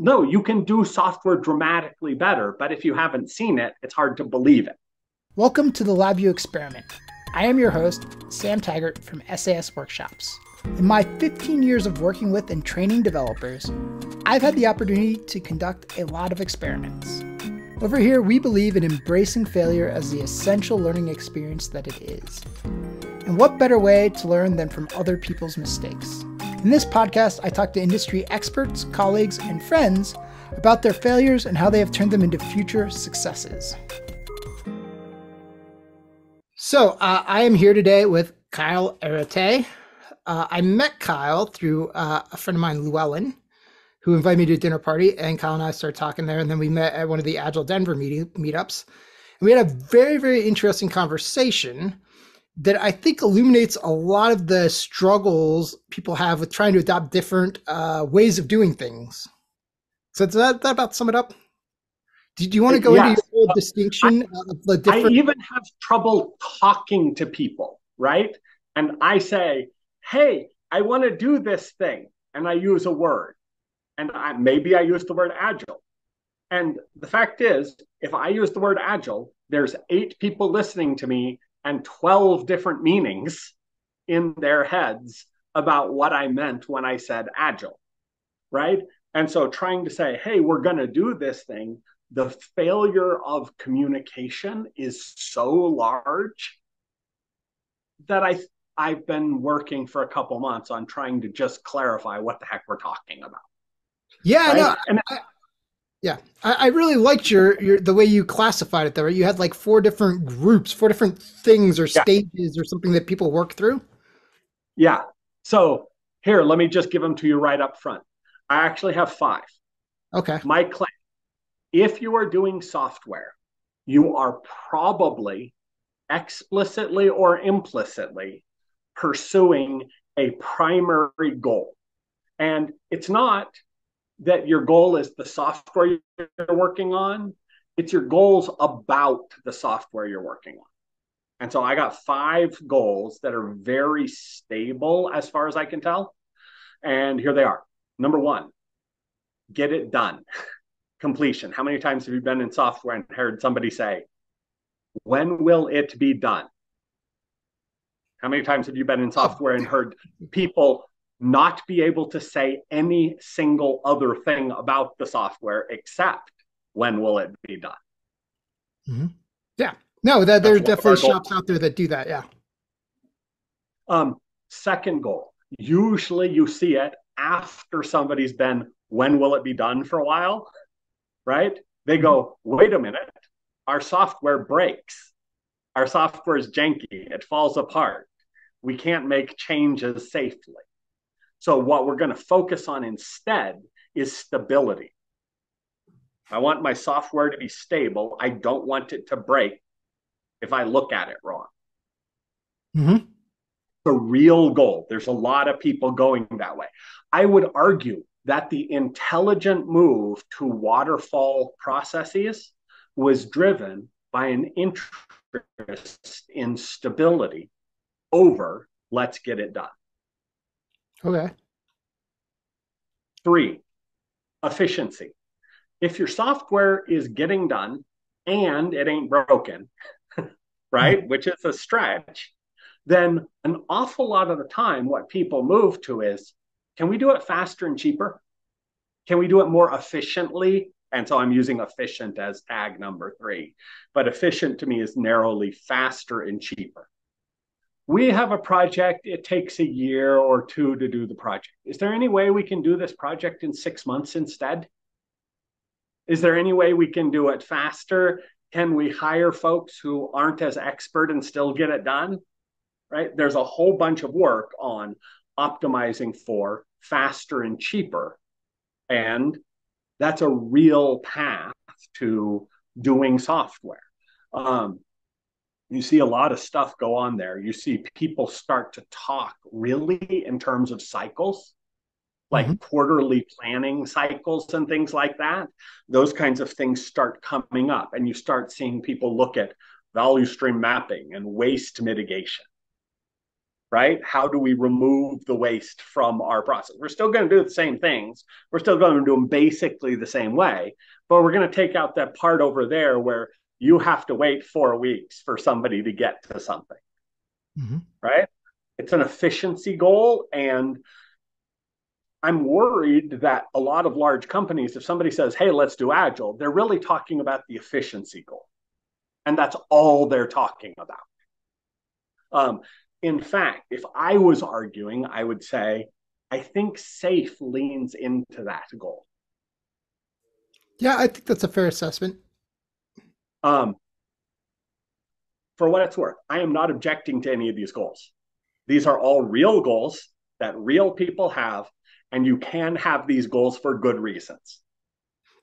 no, you can do software dramatically better, but if you haven't seen it, it's hard to believe it. Welcome to the LabVIEW Experiment. I am your host, Sam Taggart from SAS Workshops. In my 15 years of working with and training developers, I've had the opportunity to conduct a lot of experiments. Over here, we believe in embracing failure as the essential learning experience that it is. And what better way to learn than from other people's mistakes? In this podcast, I talk to industry experts, colleagues, and friends about their failures and how they have turned them into future successes. So, uh, I am here today with Kyle Aretae. Uh, I met Kyle through uh, a friend of mine, Llewellyn, who invited me to a dinner party, and Kyle and I started talking there, and then we met at one of the Agile Denver meetups, and we had a very, very interesting conversation that I think illuminates a lot of the struggles people have with trying to adopt different uh, ways of doing things. So does that, that about sum it up? Do, do you want to go yes. into your distinction I, of the different? I even have trouble talking to people, right? And I say, "Hey, I want to do this thing," and I use a word, and I, maybe I use the word agile. And the fact is, if I use the word agile, there's eight people listening to me and 12 different meanings in their heads about what I meant when I said agile, right? And so trying to say, hey, we're going to do this thing, the failure of communication is so large that I I've been working for a couple months on trying to just clarify what the heck we're talking about. Yeah, right? no, and I, yeah, I, I, really liked your your the way you classified it. There, you had like four different groups, four different things or yeah. stages or something that people work through. Yeah. So here, let me just give them to you right up front. I actually have five. Okay. My claim: if you are doing software, you are probably explicitly or implicitly pursuing a primary goal, and it's not that your goal is the software you're working on. It's your goals about the software you're working on. And so I got five goals that are very stable as far as I can tell. And here they are. Number one, get it done. Completion. How many times have you been in software and heard somebody say, when will it be done? How many times have you been in software and heard people not be able to say any single other thing about the software except when will it be done. Mm-hmm. Yeah. No, that there's definitely shops out there that do that. Yeah. Um, second goal. Usually you see it after somebody's been, when will it be done for a while? Right? They go, wait a minute, our software breaks. Our software is janky. It falls apart. We can't make changes safely. So, what we're going to focus on instead is stability. I want my software to be stable. I don't want it to break if I look at it wrong. Mm-hmm. The real goal. There's a lot of people going that way. I would argue that the intelligent move to waterfall processes was driven by an interest in stability over let's get it done. Okay. Three, efficiency. If your software is getting done and it ain't broken, right, mm-hmm. which is a stretch, then an awful lot of the time, what people move to is can we do it faster and cheaper? Can we do it more efficiently? And so I'm using efficient as tag number three. But efficient to me is narrowly faster and cheaper we have a project, it takes a year or two to do the project. Is there any way we can do this project in six months instead? Is there any way we can do it faster? Can we hire folks who aren't as expert and still get it done? Right? There's a whole bunch of work on optimizing for faster and cheaper. And that's a real path to doing software. Um, you see a lot of stuff go on there. You see people start to talk really in terms of cycles, like mm-hmm. quarterly planning cycles and things like that. Those kinds of things start coming up, and you start seeing people look at value stream mapping and waste mitigation. right? How do we remove the waste from our process? We're still going to do the same things. We're still going to do them basically the same way, but we're going to take out that part over there where you have to wait four weeks for somebody to get to something, mm-hmm. right? It's an efficiency goal. And I'm worried that a lot of large companies, if somebody says, hey, let's do agile, they're really talking about the efficiency goal. And that's all they're talking about. Um, in fact, if I was arguing, I would say, I think SAFe leans into that goal. Yeah, I think that's a fair assessment. Um, for what it's worth, I am not objecting to any of these goals. These are all real goals that real people have, and you can have these goals for good reasons.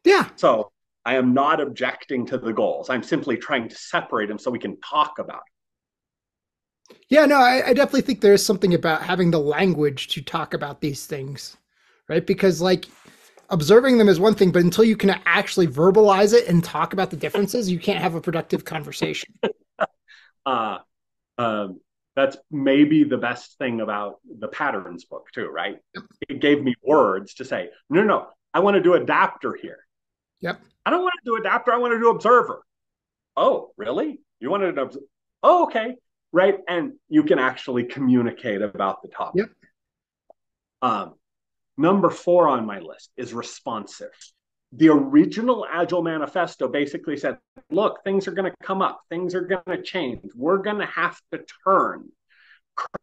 Yeah. So I am not objecting to the goals. I'm simply trying to separate them so we can talk about it. Yeah, no, I, I definitely think there is something about having the language to talk about these things, right? Because, like, observing them is one thing, but until you can actually verbalize it and talk about the differences, you can't have a productive conversation. uh, um, that's maybe the best thing about the patterns book too, right? Yep. It gave me words to say, no, no, I want to do adapter here. Yep. I don't want to do adapter. I want to do observer. Oh, really? You want to do Oh, okay. Right. And you can actually communicate about the topic. Yep. Um, Number four on my list is responsive. The original Agile Manifesto basically said, look, things are going to come up, things are going to change. We're going to have to turn.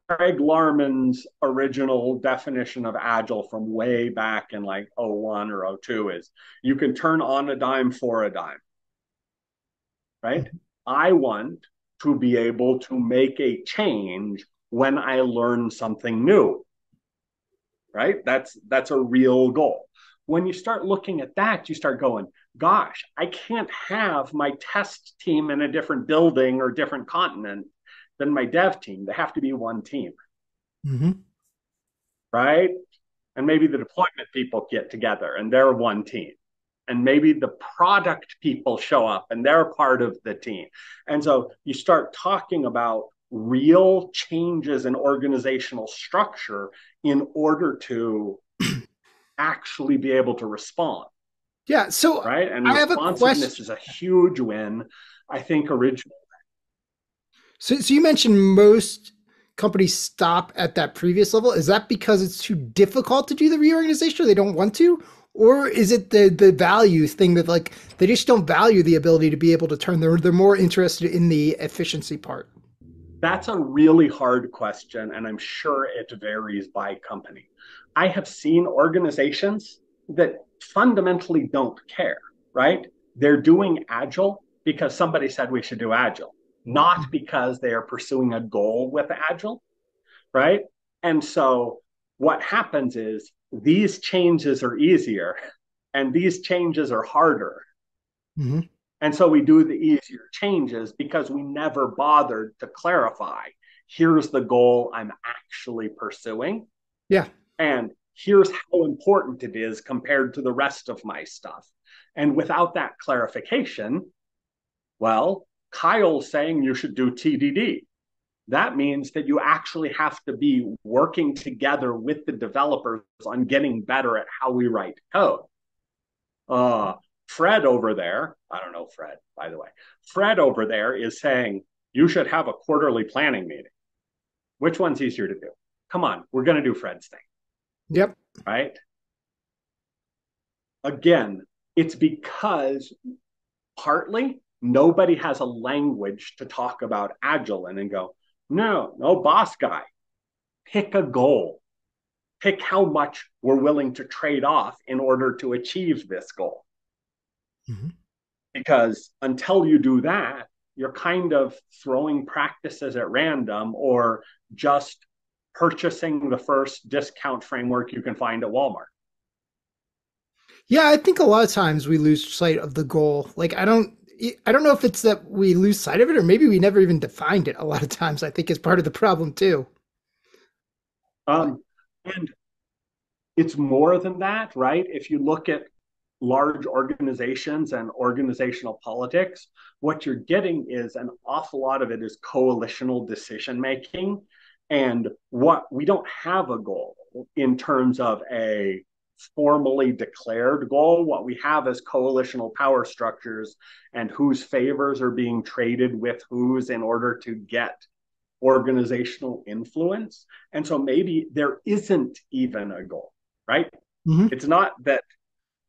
Craig Larman's original definition of Agile from way back in like 01 or 02 is you can turn on a dime for a dime. Right? I want to be able to make a change when I learn something new right? That's that's a real goal. When you start looking at that, you start going, gosh, I can't have my test team in a different building or different continent than my dev team. They have to be one team. Mm-hmm. Right? And maybe the deployment people get together and they're one team. And maybe the product people show up and they're part of the team. And so you start talking about real changes in organizational structure in order to actually be able to respond. Yeah. So right, and I have a question. This is a huge win. I think originally. So, so you mentioned most companies stop at that previous level. Is that because it's too difficult to do the reorganization, or they don't want to, or is it the the value thing that like they just don't value the ability to be able to turn? They're they're more interested in the efficiency part. That's a really hard question, and I'm sure it varies by company. I have seen organizations that fundamentally don't care, right? They're doing Agile because somebody said we should do Agile, not because they are pursuing a goal with Agile, right? And so what happens is these changes are easier and these changes are harder. Mm-hmm. And so we do the easier changes because we never bothered to clarify here's the goal I'm actually pursuing. Yeah. And here's how important it is compared to the rest of my stuff. And without that clarification, well, Kyle's saying you should do TDD. That means that you actually have to be working together with the developers on getting better at how we write code. Uh, Fred over there, I don't know Fred, by the way. Fred over there is saying you should have a quarterly planning meeting. Which one's easier to do? Come on, we're going to do Fred's thing. Yep. Right? Again, it's because partly nobody has a language to talk about agile and then go, no, no, boss guy, pick a goal. Pick how much we're willing to trade off in order to achieve this goal. Mm-hmm. Because until you do that, you're kind of throwing practices at random or just purchasing the first discount framework you can find at Walmart. Yeah, I think a lot of times we lose sight of the goal. Like I don't I don't know if it's that we lose sight of it or maybe we never even defined it a lot of times. I think is part of the problem too. Um and it's more than that, right? If you look at large organizations and organizational politics, what you're getting is an awful lot of it is coalitional decision making. And what we don't have a goal in terms of a formally declared goal. What we have is coalitional power structures and whose favors are being traded with whose in order to get organizational influence. And so maybe there isn't even a goal, right? Mm-hmm. It's not that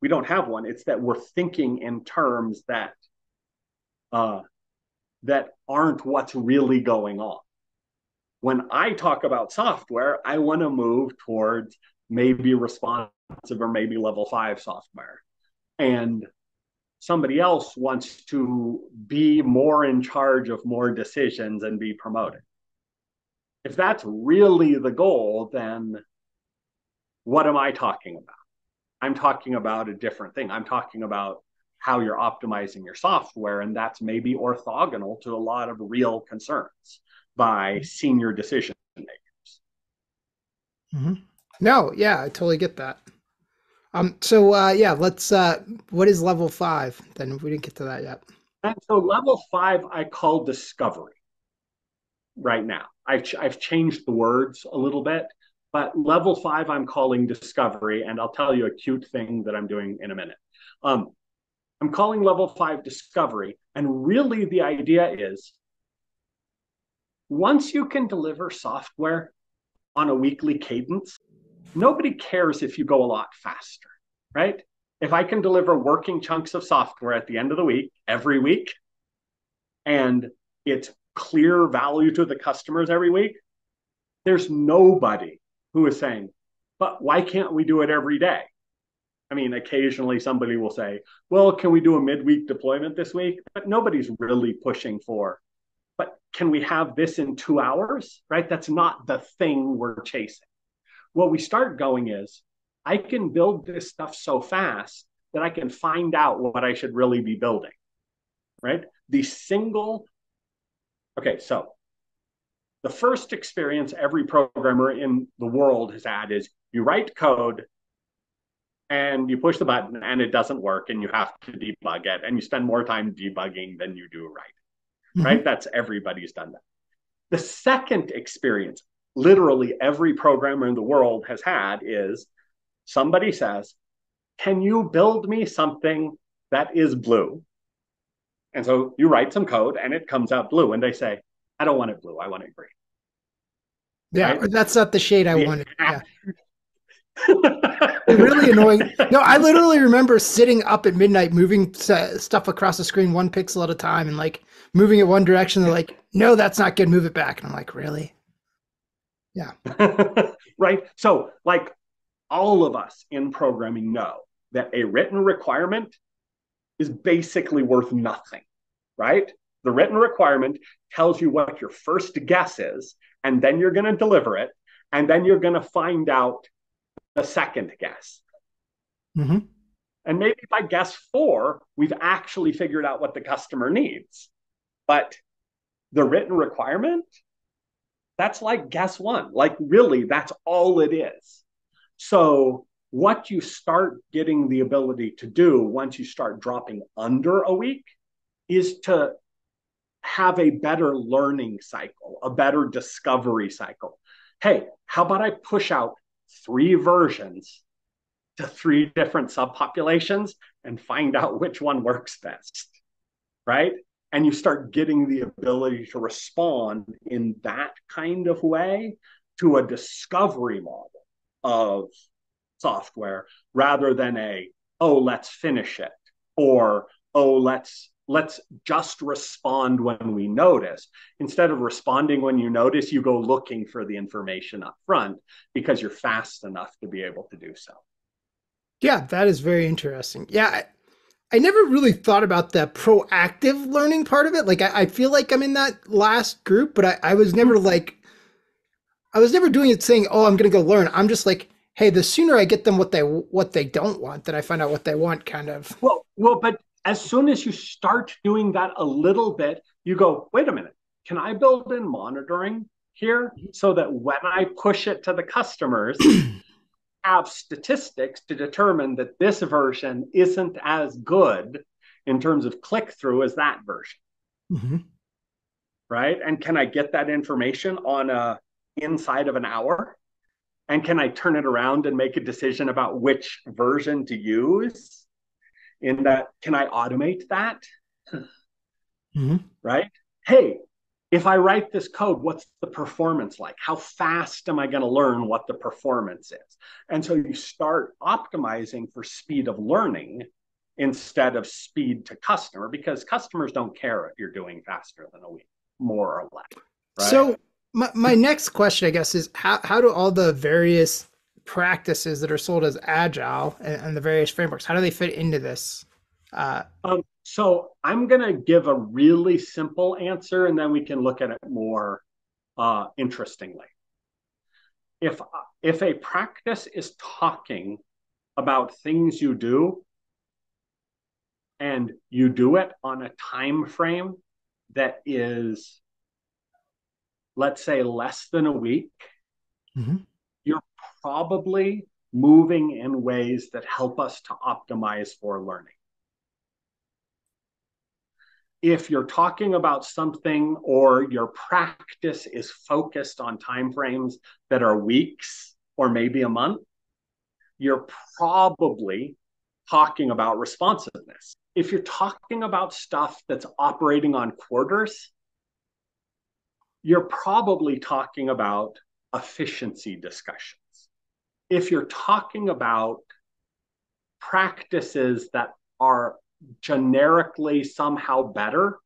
we don't have one, it's that we're thinking in terms that uh, that aren't what's really going on. When I talk about software, I want to move towards maybe responsive or maybe level five software. And somebody else wants to be more in charge of more decisions and be promoted. If that's really the goal, then what am I talking about? I'm talking about a different thing. I'm talking about how you're optimizing your software, and that's maybe orthogonal to a lot of real concerns by senior decision makers. Mm-hmm. No, yeah, I totally get that. Um, so uh, yeah, let's. Uh, what is level five? Then we didn't get to that yet. And so level five, I call discovery. Right now, I've I've changed the words a little bit, but level five, I'm calling discovery, and I'll tell you a cute thing that I'm doing in a minute. Um, I'm calling level five discovery, and really the idea is once you can deliver software on a weekly cadence, nobody cares if you go a lot faster, right? If I can deliver working chunks of software at the end of the week, every week, and it's clear value to the customers every week, there's nobody who is saying, but why can't we do it every day? I mean, occasionally somebody will say, well, can we do a midweek deployment this week? But nobody's really pushing for, but can we have this in two hours? Right? That's not the thing we're chasing what we start going is I can build this stuff so fast that I can find out what I should really be building. Right? The single, okay, so the first experience every programmer in the world has had is you write code and you push the button and it doesn't work and you have to debug it and you spend more time debugging than you do right. Mm-hmm. Right? That's everybody's done that. The second experience literally every programmer in the world has had is somebody says, Can you build me something that is blue? And so you write some code and it comes out blue. And they say, I don't want it blue. I want it green. Yeah, right? that's not the shade I wanted. Yeah. really annoying. No, I literally remember sitting up at midnight, moving stuff across the screen one pixel at a time, and like moving it one direction. They're like, "No, that's not good. Move it back." And I'm like, "Really?" Yeah. right. So, like all of us in programming know that a written requirement is basically worth nothing, right? The written requirement tells you what your first guess is, and then you're going to deliver it, and then you're going to find out the second guess. Mm-hmm. And maybe by guess four, we've actually figured out what the customer needs. But the written requirement that's like guess one. Like, really, that's all it is. So, what you start getting the ability to do once you start dropping under a week is to have a better learning cycle, a better discovery cycle. Hey, how about I push out three versions to three different subpopulations and find out which one works best? Right and you start getting the ability to respond in that kind of way to a discovery model of software rather than a oh let's finish it or oh let's let's just respond when we notice instead of responding when you notice you go looking for the information up front because you're fast enough to be able to do so yeah that is very interesting yeah I never really thought about that proactive learning part of it. Like I, I feel like I'm in that last group, but I, I was never mm-hmm. like I was never doing it saying, "Oh, I'm going to go learn." I'm just like, "Hey, the sooner I get them what they what they don't want, then I find out what they want." Kind of. Well, well, but as soon as you start doing that a little bit, you go, "Wait a minute, can I build in monitoring here so that when I push it to the customers, have statistics to determine that this version isn't as good in terms of click through as that version. Mm-hmm. Right. And can I get that information on a inside of an hour? And can I turn it around and make a decision about which version to use? In that, can I automate that? Mm-hmm. Right? Hey, if I write this code, what's the performance like? How fast am I going to learn what the performance is? And so you start optimizing for speed of learning instead of speed to customer because customers don't care if you're doing faster than a week, more or less. Right? So my, my next question, I guess, is how, how do all the various practices that are sold as agile and, and the various frameworks, how do they fit into this? Uh, um, so I'm going to give a really simple answer, and then we can look at it more uh, interestingly. If if a practice is talking about things you do, and you do it on a time frame that is let's say less than a week, mm-hmm. you're probably moving in ways that help us to optimize for learning. If you're talking about something or your practice is focused on timeframes that are weeks or maybe a month, you're probably talking about responsiveness. If you're talking about stuff that's operating on quarters, you're probably talking about efficiency discussions. If you're talking about practices that are generically somehow better,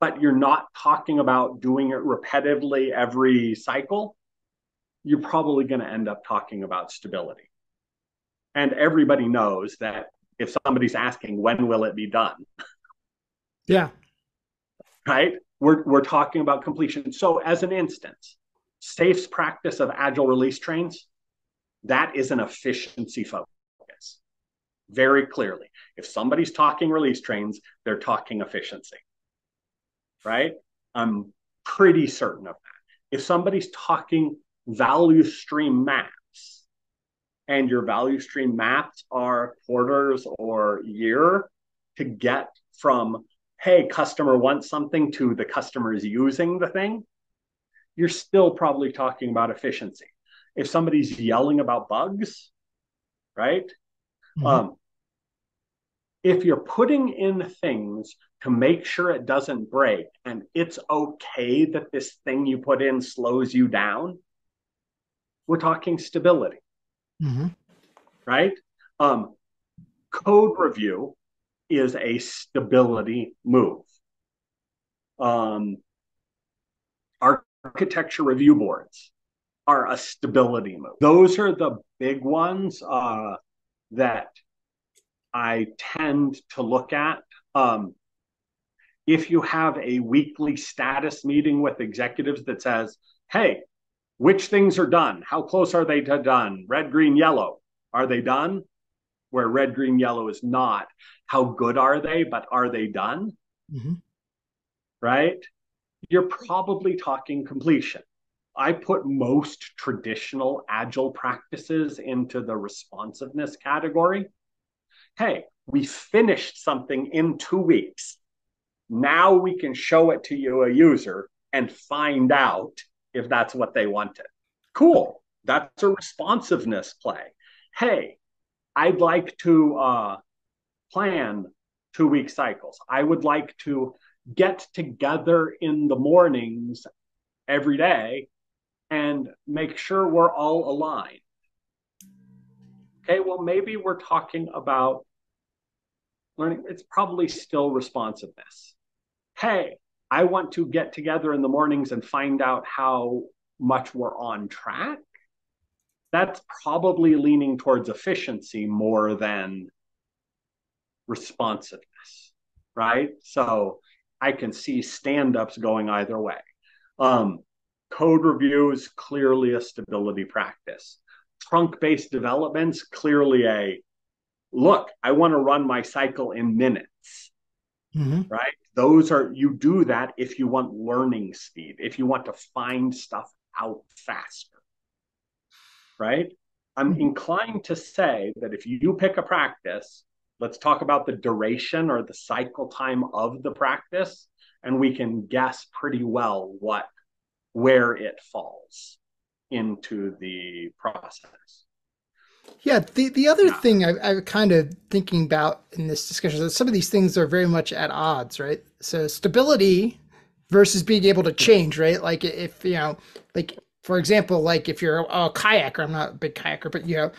but you're not talking about doing it repetitively every cycle, you're probably going to end up talking about stability. And everybody knows that if somebody's asking, when will it be done? Yeah. Right? we're, we're talking about completion. So, as an instance, SAFe's practice of agile release trains, that is an efficiency focus. Very clearly. If somebody's talking release trains, they're talking efficiency. Right? I'm pretty certain of that. If somebody's talking value stream maps, and your value stream maps are quarters or year to get from hey, customer wants something to the customer is using the thing, you're still probably talking about efficiency. If somebody's yelling about bugs, right? Mm-hmm. Um, if you're putting in things to make sure it doesn't break and it's okay that this thing you put in slows you down, we're talking stability, mm-hmm. right? Um, code review is a stability move. Um, architecture review boards are a stability move. Those are the big ones uh, that I tend to look at. Um, if you have a weekly status meeting with executives that says, hey, which things are done? How close are they to done? Red, green, yellow. Are they done? where red, green, yellow is not. How good are they, but are they done? Mm-hmm. Right? You're probably talking completion. I put most traditional agile practices into the responsiveness category. Hey, we finished something in two weeks. Now we can show it to you, a user, and find out if that's what they wanted. Cool. That's a responsiveness play. Hey, I'd like to uh, plan two week cycles. I would like to get together in the mornings every day and make sure we're all aligned. Okay, well, maybe we're talking about learning. It's probably still responsiveness. Hey, I want to get together in the mornings and find out how much we're on track that's probably leaning towards efficiency more than responsiveness, right? So I can see stand-ups going either way. Um, code reviews clearly a stability practice. Trunk-based developments clearly a look. I want to run my cycle in minutes, mm-hmm. right? Those are you do that if you want learning speed, if you want to find stuff out faster right? I'm mm-hmm. inclined to say that if you pick a practice, let's talk about the duration or the cycle time of the practice, and we can guess pretty well what where it falls. into the process. Yeah, the, the other thing I, I'm kind of thinking about in this discussion is some of these things are very much at odds, right? So stability versus being able to change, right? Like if you know, like for example, like if you're a, a kayaker, I'm not a big kayaker, but you know,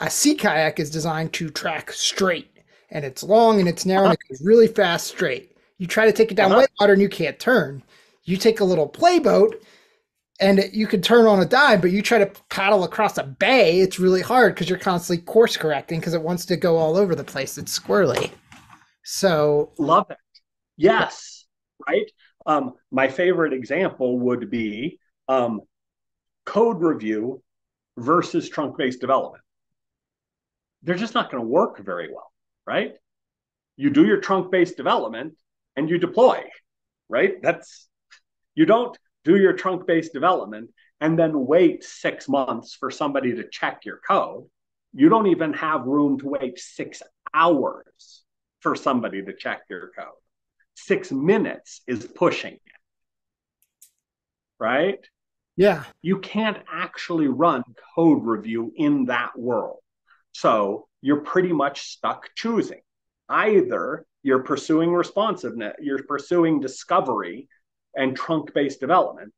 a sea kayak is designed to track straight, and it's long and it's narrow uh-huh. and it goes really fast straight. You try to take it down uh-huh. water and you can't turn. You take a little playboat and you can turn on a dime, but you try to paddle across a bay, it's really hard because you're constantly course correcting because it wants to go all over the place. It's squirrely. So love it. Yes, right. Um, my favorite example would be um, code review versus trunk-based development. They're just not going to work very well, right? You do your trunk-based development and you deploy, right? That's you don't do your trunk based development, and then wait six months for somebody to check your code. You don't even have room to wait six hours for somebody to check your code. Six minutes is pushing it. Right? Yeah. You can't actually run code review in that world. So you're pretty much stuck choosing. Either you're pursuing responsiveness, you're pursuing discovery and trunk based development,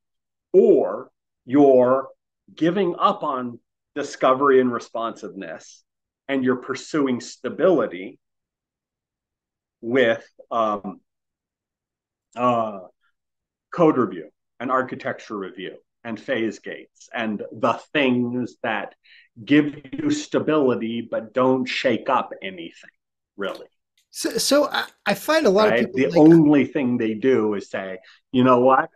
or you're giving up on discovery and responsiveness and you're pursuing stability with um, uh, code review and architecture review and phase gates and the things that give you stability but don't shake up anything really so, so I, I find a lot right? of people. The like, only thing they do is say, you know what?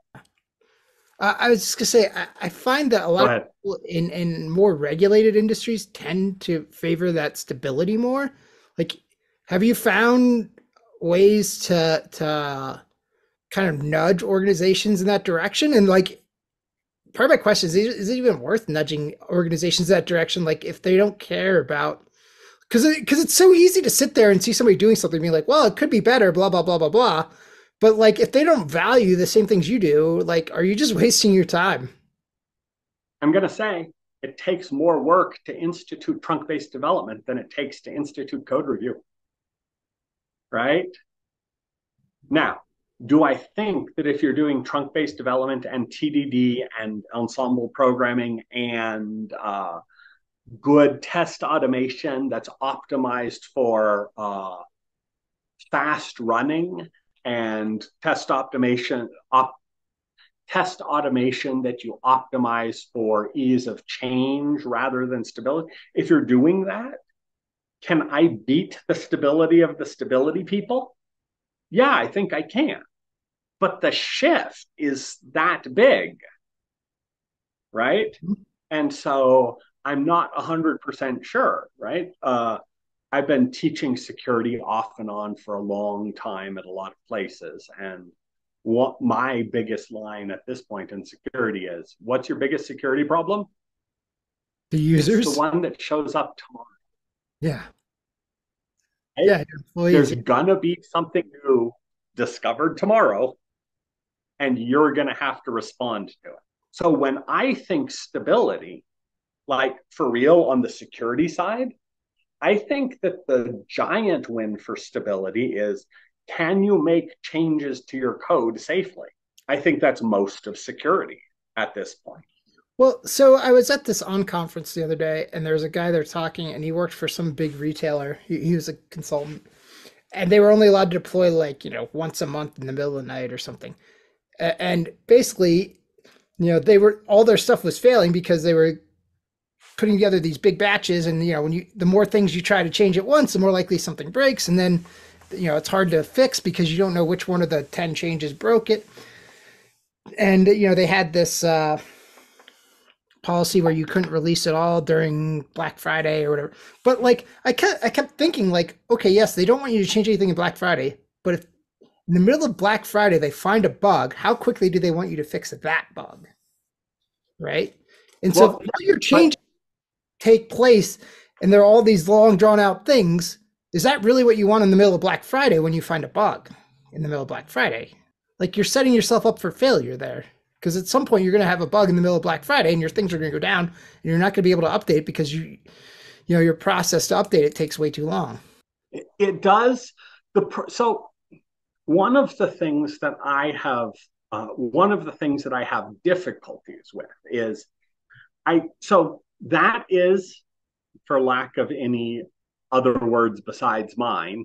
Uh, I was just gonna say, I, I find that a lot of people in in more regulated industries tend to favor that stability more. Like, have you found ways to to kind of nudge organizations in that direction? And like, part of my question is: Is it even worth nudging organizations that direction? Like, if they don't care about because because it, it's so easy to sit there and see somebody doing something and be like, well, it could be better, blah blah blah blah blah. But like, if they don't value the same things you do, like, are you just wasting your time? I'm gonna say it takes more work to institute trunk-based development than it takes to institute code review. Right now, do I think that if you're doing trunk-based development and TDD and ensemble programming and uh, good test automation that's optimized for uh, fast running and test optimization op, test automation that you optimize for ease of change rather than stability. If you're doing that can i beat the stability of the stability people? Yeah i think i can. But the shift is that big right? Mm-hmm. and so I'm not 100% sure, right? Uh, I've been teaching security off and on for a long time at a lot of places. And what my biggest line at this point in security is what's your biggest security problem? The users? It's the one that shows up tomorrow. Yeah. Right? Yeah. There's going to be something new discovered tomorrow, and you're going to have to respond to it. So when I think stability, like for real on the security side, I think that the giant win for stability is can you make changes to your code safely? I think that's most of security at this point. Well, so I was at this on conference the other day, and there was a guy there talking, and he worked for some big retailer. He, he was a consultant, and they were only allowed to deploy like you know once a month in the middle of the night or something. And basically, you know, they were all their stuff was failing because they were putting together these big batches and you know when you the more things you try to change at once the more likely something breaks. And then you know it's hard to fix because you don't know which one of the 10 changes broke it. And you know they had this uh, policy where you couldn't release it all during black friday or whatever. But like i kept i kept thinking like okay yes they don't want you to change anything in black friday but if in the middle of black friday they find a bug how quickly do they want you to fix that bug? Right? And well, so you're changing take place and there are all these long drawn out things is that really what you want in the middle of black friday when you find a bug in the middle of black friday like you're setting yourself up for failure there because at some point you're going to have a bug in the middle of Black Friday and your things are going to go down and you're not going to be able to update because you you know your process to update it takes way too long. It, does the so one of the things that I have uh, one of the things that I have difficulties with is I so that is for lack of any other words besides mine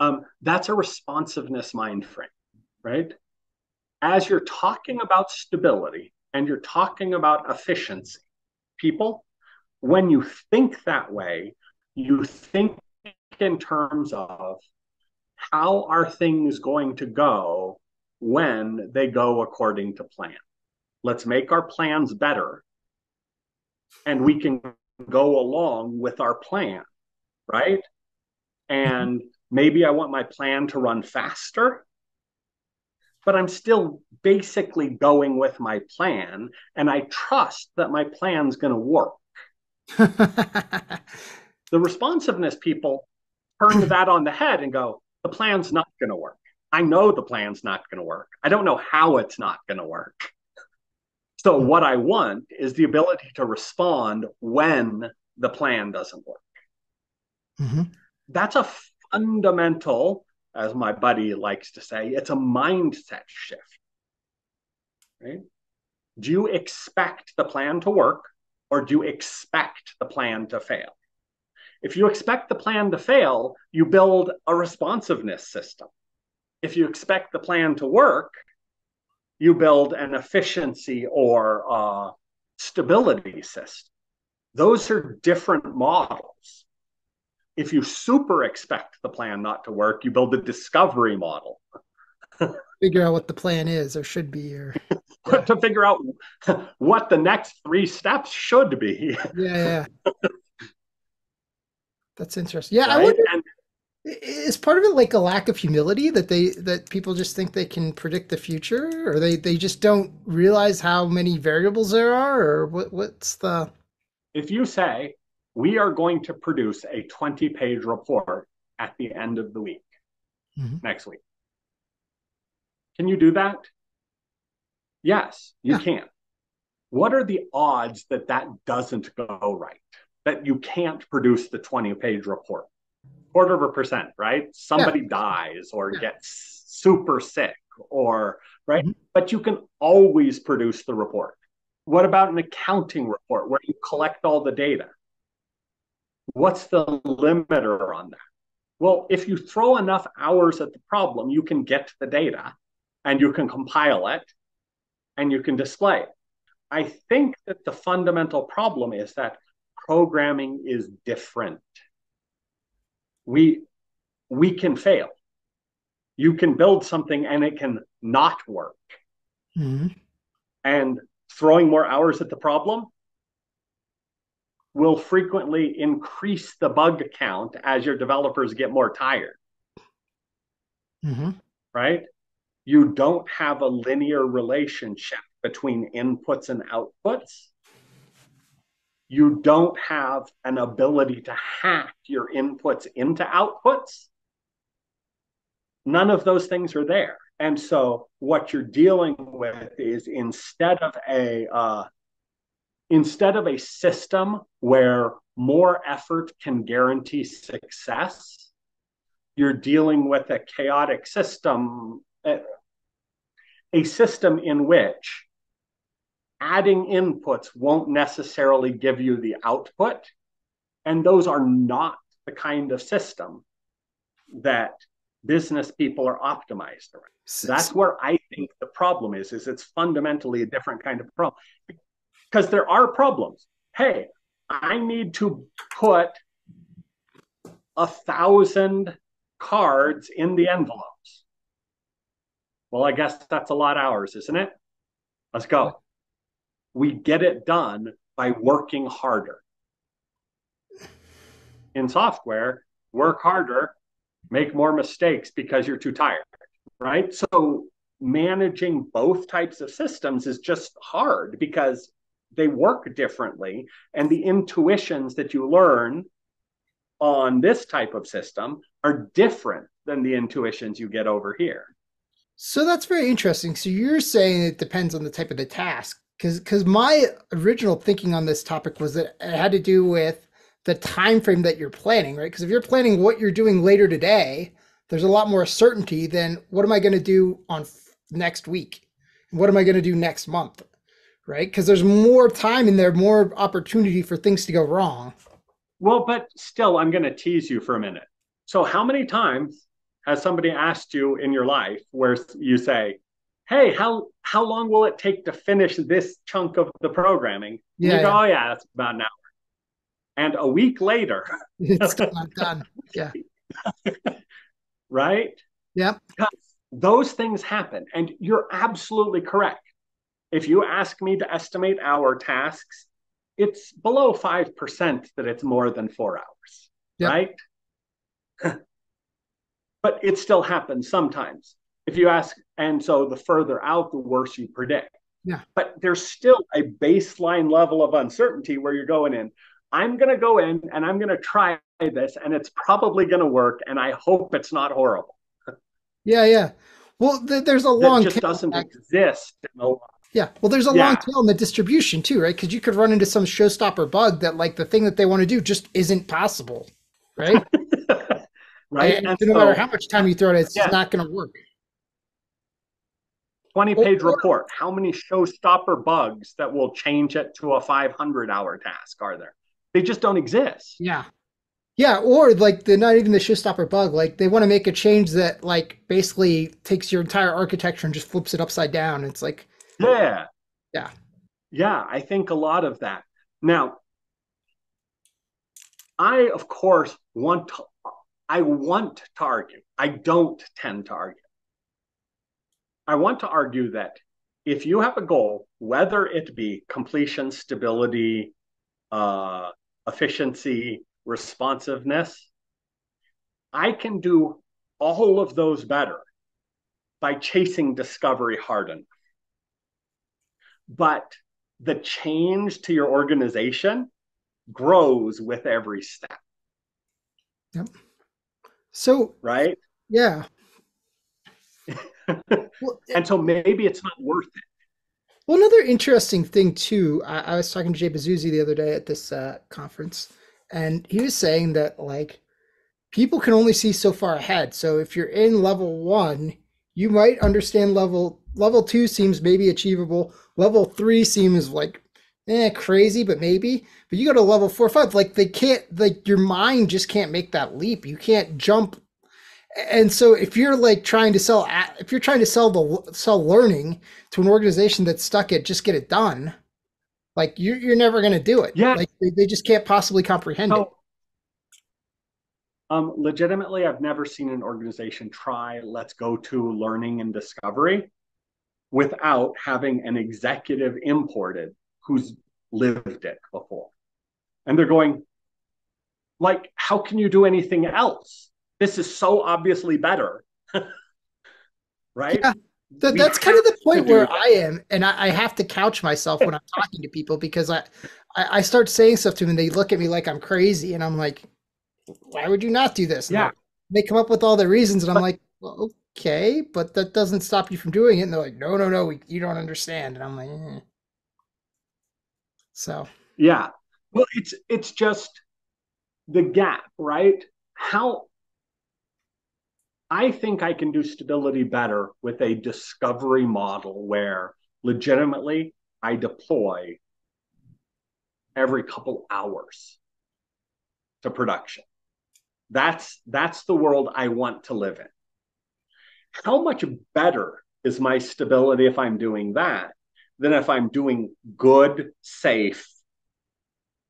um, that's a responsiveness mind frame right as you're talking about stability and you're talking about efficiency, people, when you think that way, you think in terms of how are things going to go when they go according to plan. Let's make our plans better and we can go along with our plan, right? And maybe I want my plan to run faster but I'm still basically going with my plan and I trust that my plan's going to work. the responsiveness people turn that on the head and go, the plan's not going to work. I know the plan's not going to work. I don't know how it's not going to work. So, what I want is the ability to respond when the plan doesn't work. Mm-hmm. That's a fundamental as my buddy likes to say, it's a mindset shift. Right? Do you expect the plan to work or do you expect the plan to fail? If you expect the plan to fail, you build a responsiveness system. If you expect the plan to work, you build an efficiency or stability system. Those are different models. If you super expect the plan not to work, you build a discovery model. figure out what the plan is or should be or yeah. to figure out what the next three steps should be. yeah, yeah. That's interesting. Yeah, right? I wonder is part of it like a lack of humility that they that people just think they can predict the future or they they just don't realize how many variables there are or what what's the if you say we are going to produce a 20 page report at the end of the week, mm-hmm. next week. Can you do that? Yes, you yeah. can. What are the odds that that doesn't go right? That you can't produce the 20 page report? Quarter of a percent, right? Somebody yeah. dies or yeah. gets super sick or, right? Mm-hmm. But you can always produce the report. What about an accounting report where you collect all the data? What's the limiter on that? Well, if you throw enough hours at the problem, you can get the data and you can compile it and you can display it. I think that the fundamental problem is that programming is different. We we can fail. You can build something and it can not work. Mm-hmm. And throwing more hours at the problem will frequently increase the bug count as your developers get more tired. Mm-hmm. Right? You don't have a linear relationship between inputs and outputs. You don't have an ability to hack your inputs into outputs. None of those things are there. And so, what you're dealing with is instead of a uh, instead of a system where more effort can guarantee success, you're dealing with a chaotic system, a system in which adding inputs won't necessarily give you the output. And those are not the kind of system that business people are optimized around. That's where I think the problem is, is it's fundamentally a different kind of problem because there are problems. Hey, I need to put a thousand cards in the envelopes. Well, I guess that's a lot of hours, isn't it? Let's go. We get it done by working harder. In software, work harder, make more mistakes because you're too tired, right? So managing both types of systems is just hard because they work differently and the intuitions that you learn on this type of system are different than the intuitions you get over here So that's very interesting. So you're saying it depends on the type of the task. Because because my original thinking on this topic was that it had to do with the time frame that you're planning, right? Because if you're planning what you're doing later today, there's a lot more certainty than what am I going to do on f- next week? What am I going to do next month? Right? Because there's more time in there, more opportunity for things to go wrong. Well, but still, I'm going to tease you for a minute. So, how many times has somebody asked you in your life where you say, "Hey, how how long will it take to finish this chunk of the programming?" Yeah, you go, yeah. "Oh yeah, that's about an hour." And a week later, It's done. Yeah. right? Yep. Those things happen, and you're absolutely correct. If you ask me to estimate our tasks, it's below 5% that it's more than four hours, Yep. right? but it still happens sometimes. If you ask, and so the further out, the worse you predict. Yeah. But there's still a baseline level of uncertainty where you're going in. I'm going to go in and I'm going to try this, and it's probably going to work, and I hope it's not horrible. Yeah, yeah. Well, th- there's a long just tail. doesn't exist. In Yeah. Well, there's a Yeah. long tail in the distribution too, right? Because you could run into some showstopper bug that, like, the thing that they want to do just isn't possible, right? right? And, And no so, matter how much time you throw at it, it's Yeah. just not going to work. 20 page report. How many showstopper bugs that will change it to a 500 hour task are there? They just don't exist. Yeah. Yeah, or like the not even the showstopper bug, like they want to make a change that like basically takes your entire architecture and just flips it upside down. It's like, Yeah. Yeah. Yeah, I think a lot of that. Now, I of course want to I want to argue. I don't tend to argue. I want to argue that if you have a goal, whether it be completion, stability, uh, efficiency, responsiveness, I can do all of those better by chasing discovery hard enough. But the change to your organization grows with every step, Yep. so right? yeah. And so maybe it's not worth it. Well, another interesting thing too, I, I was talking to Jay Bazuzi the other day at this uh, conference, and he was saying that like people can only see so far ahead. So if you're in level one, you might understand level level two seems maybe achievable. Level three seems like eh crazy, but maybe. But you go to level four, or five, like they can't like your mind just can't make that leap. You can't jump and so if you're like trying to sell if you're trying to sell the sell learning to an organization that's stuck at just get it done like you're, you're never going to do it Yeah. like they, they just can't possibly comprehend it um, legitimately, I've never seen an organization try let's go to learning and discovery without having an executive imported who's lived it before. And they're going, like, how can you do anything else? This is so obviously better. right? Yeah. We that's kind of the point where that. I am, and I, I have to couch myself when I'm talking to people because I, I, I start saying stuff to them and they look at me like I'm crazy, and I'm like, "Why would you not do this?" And Yeah. they come up with all the reasons, and I'm like, well, "Okay, but that doesn't stop you from doing it." And they're like, "No, no, no, we, you don't understand." And I'm like, eh. "So Yeah. Well, it's it's just the gap, right? How I think I can do stability better with a discovery model where legitimately I deploy every couple hours to production. That's that's the world I want to live in. How much better is my stability if I'm doing that than if I'm doing good, safe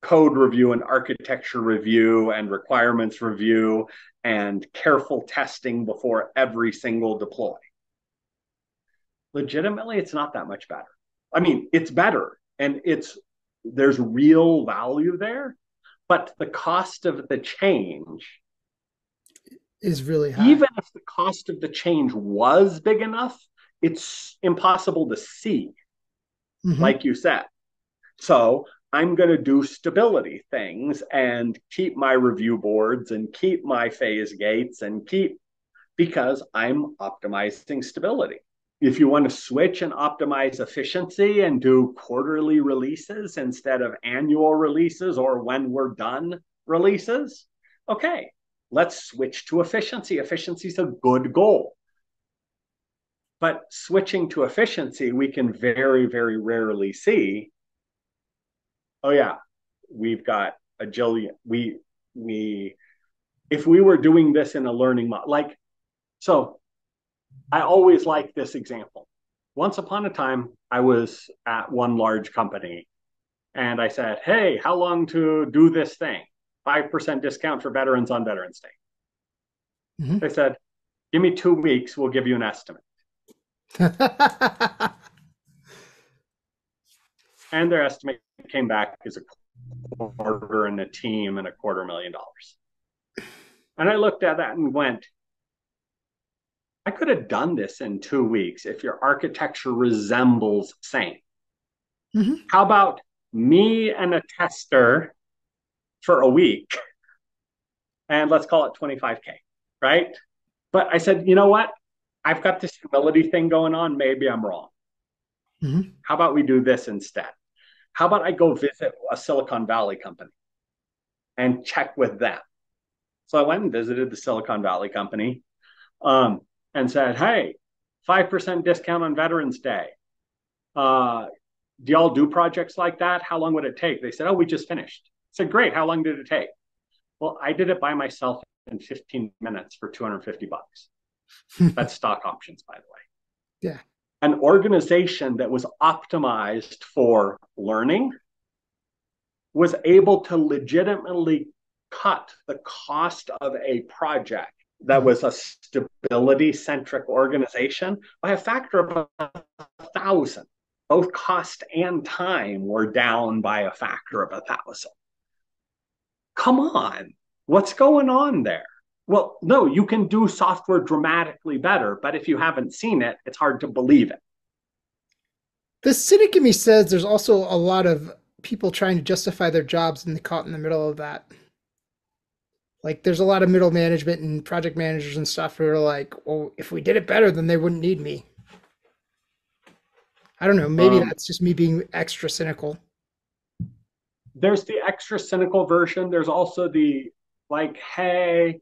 code review and architecture review and requirements review and careful testing before every single deploy. Legitimately, it's not that much better. I mean, it's better and it's there's real value there, but the cost of the change, is really high." even if the cost of the change was big enough, it's impossible to see Mhm. like you said. So I'm going to do stability things and keep my review boards and keep my phase gates and keep because I'm optimizing stability. if you want to switch and optimize efficiency and do quarterly releases instead of annual releases or when we're done releases, okay, let's switch to efficiency. Efficiency is a good goal. But switching to efficiency, we can very, very rarely see, oh yeah, we've got a jillion. We we if we were doing this in a learning model, like so I always like this example. Once upon a time, I was at one large company and I said, Hey, how long to do this thing? 5% discount for veterans on Veterans Day. Mm-hmm. They said, Give me two weeks, we'll give you an estimate. and their estimate came back as a quarter and a team and a quarter million dollars. And I looked at that and went, I could have done this in two weeks if your architecture resembles same. Mm-hmm. How about me and a tester for a week? And let's call it 25K, right? But I said, you know what? I've got this humility thing going on. Maybe I'm wrong. Mm-hmm. How about we do this instead? How about I go visit a Silicon Valley company and check with them? So I went and visited the Silicon Valley company um, and said, hey, 5% discount on Veterans Day. Uh, do y'all do projects like that? How long would it take? They said, oh, we just finished. I said, great. How long did it take? Well, I did it by myself in 15 minutes for 250 bucks. That's stock options, by the way. Yeah. An organization that was optimized for learning was able to legitimately cut the cost of a project that was a stability centric organization by a factor of a thousand. Both cost and time were down by a factor of a thousand. Come on, what's going on there? Well, no, you can do software dramatically better, but if you haven't seen it, it's hard to believe it. The cynic in me says there's also a lot of people trying to justify their jobs and caught in the middle of that. Like there's a lot of middle management and project managers and stuff who are like, well, if we did it better, then they wouldn't need me. I don't know. Maybe um, that's just me being extra cynical. There's the extra cynical version. There's also the like, hey,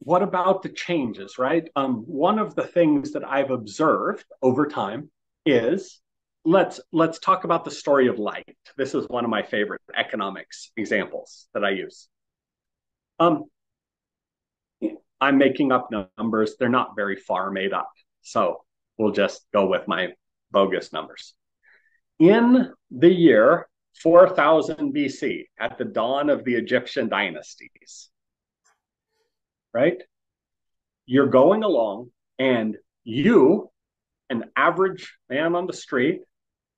what about the changes, right? Um, one of the things that I've observed over time is let's let's talk about the story of light. This is one of my favorite economics examples that I use. Um, I'm making up numbers. They're not very far made up. So we'll just go with my bogus numbers. In the year 4000 BC, at the dawn of the Egyptian dynasties, right? You're going along and you, an average man on the street,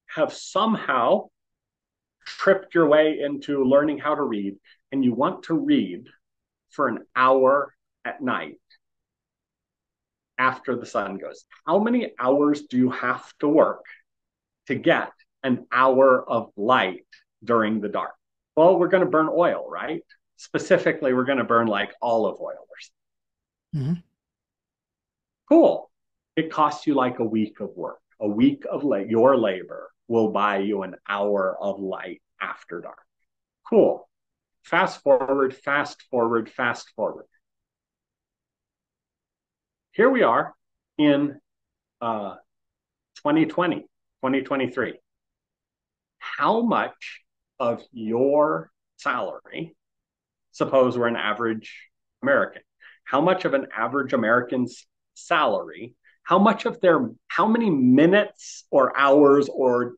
have somehow tripped your way into learning how to read and you want to read for an hour at night after the sun goes. How many hours do you have to work to get an hour of light during the dark? Well, we're going to burn oil, right? Specifically, we're going to burn like olive oil or something. Mm-hmm. Cool. It costs you like a week of work. A week of la- your labor will buy you an hour of light after dark. Cool fast forward, fast forward, fast forward. Here we are in uh, 2020, 2023. How much of your salary, suppose we're an average American, how much of an average American's salary, how much of their, how many minutes or hours or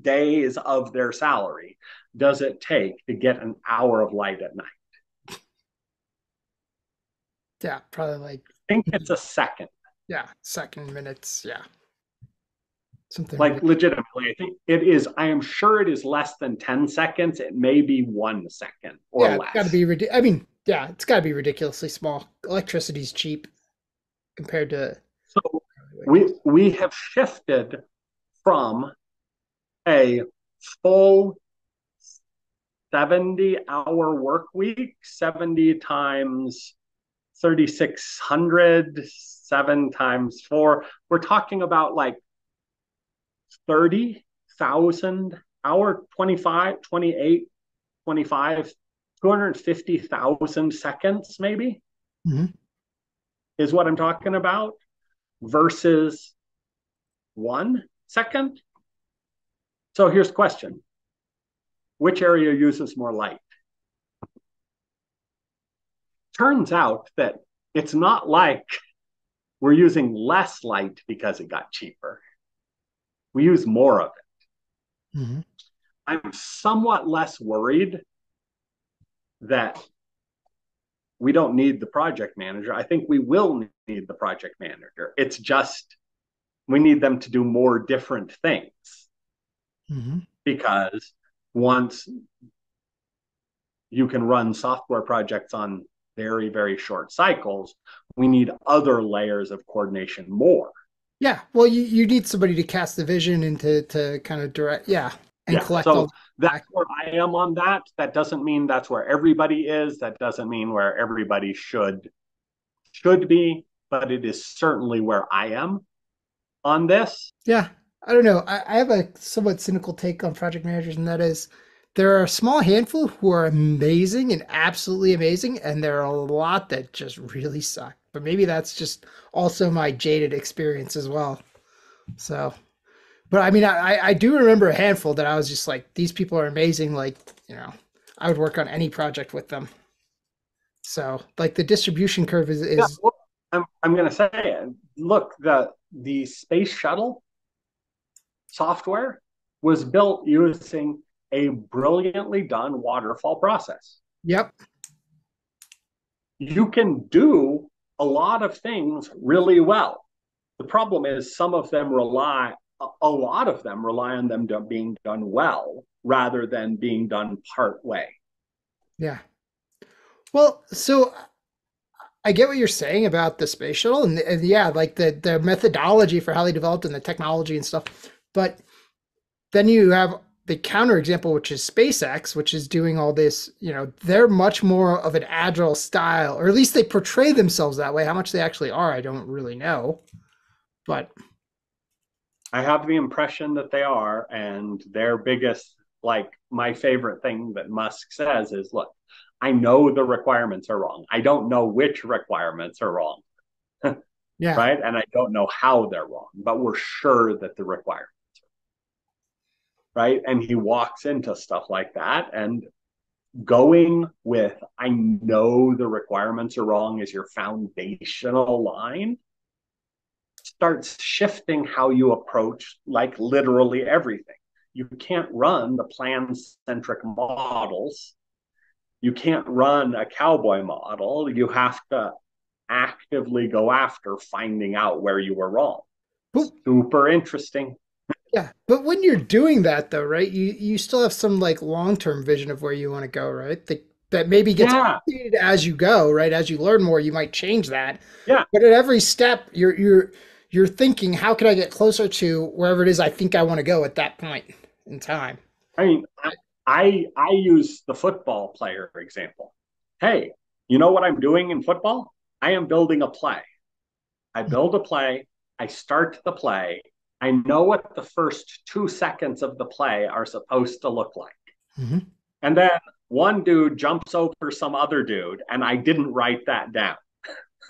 days of their salary does it take to get an hour of light at night? Yeah, probably like. I think it's a second. Yeah, second minutes. Yeah. Something like legitimately, I think it is. I am sure it is less than 10 seconds. It may be one second or yeah, less. Got to be ridiculous. I mean, yeah, it's got to be ridiculously small. Electricity's cheap compared to. So we we have shifted from a full 70 hour work week, 70 times 3600, seven times four. We're talking about like 30,000 hour, 25, 28, 25, 250,000 seconds, maybe, mm-hmm. is what I'm talking about, versus one second. So here's the question Which area uses more light? Turns out that it's not like we're using less light because it got cheaper. We use more of it. Mm-hmm. I'm somewhat less worried that we don't need the project manager. I think we will need the project manager. It's just we need them to do more different things mm-hmm. because once you can run software projects on very very short cycles we need other layers of coordination more yeah well you, you need somebody to cast the vision and to, to kind of direct yeah and yeah. collect so all that's where i am on that that doesn't mean that's where everybody is that doesn't mean where everybody should should be but it is certainly where i am on this yeah i don't know i, I have a somewhat cynical take on project managers and that is there are a small handful who are amazing and absolutely amazing, and there are a lot that just really suck. But maybe that's just also my jaded experience as well. So, but I mean, I, I do remember a handful that I was just like, these people are amazing. Like, you know, I would work on any project with them. So, like, the distribution curve is. is... Yeah, well, I'm, I'm going to say, look, the the space shuttle software was built using a brilliantly done waterfall process. Yep. You can do a lot of things really well. The problem is some of them rely, a lot of them rely on them being done well rather than being done part way. Yeah. Well, so I get what you're saying about the space shuttle and, and yeah, like the the methodology for how they developed and the technology and stuff. But then you have the counterexample, which is SpaceX, which is doing all this, you know, they're much more of an agile style, or at least they portray themselves that way. How much they actually are, I don't really know. But I have the impression that they are, and their biggest, like my favorite thing that Musk says is, look, I know the requirements are wrong. I don't know which requirements are wrong. yeah. Right. And I don't know how they're wrong, but we're sure that the requirements right? And he walks into stuff like that and going with I know the requirements are wrong is your foundational line starts shifting how you approach like literally everything. You can't run the plan centric models. You can't run a cowboy model. You have to actively go after finding out where you were wrong. Super interesting. Yeah, but when you're doing that though, right? You you still have some like long term vision of where you want to go, right? That that maybe gets yeah. updated as you go, right? As you learn more, you might change that. Yeah. But at every step, you're you're you're thinking, how can I get closer to wherever it is I think I want to go at that point in time? I mean, I I use the football player example. Hey, you know what I'm doing in football? I am building a play. I build a play. I start the play I know what the first two seconds of the play are supposed to look like. Mm-hmm. And then one dude jumps over some other dude, and I didn't write that down.